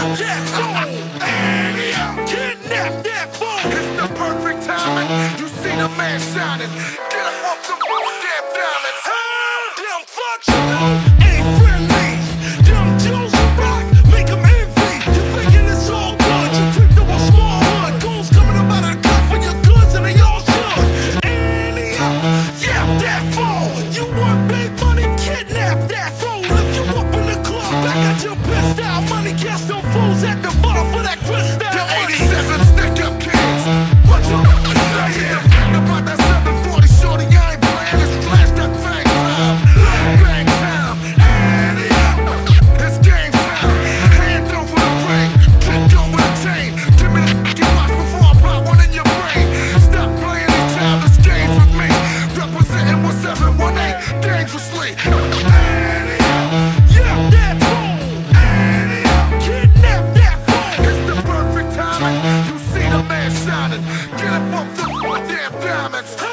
object soul. And. It's the perfect timing. You see the man shining. Get him off the roof, diamonds. Huh? Damn fuck ain't friendly. Damn Jones rock, make envy. You thinking it's all good? You think no small one. Goons coming up out of for your goods and they all should. And yeah, yap that fool. You want big money? Kidnap that fool. If you up in the club, back at your pissed out money, the bar for that crystal. The 87 stick up kids. What you say? About that 740 shorty, I ain't playing. It's flash that bang time. Bang time. It's game time. Hand over the kick over the chain. Give me the watch before I pop one in your brain. Stop playing games with me. Representing 1718 dangerously. decided. Get up off the damn diamonds.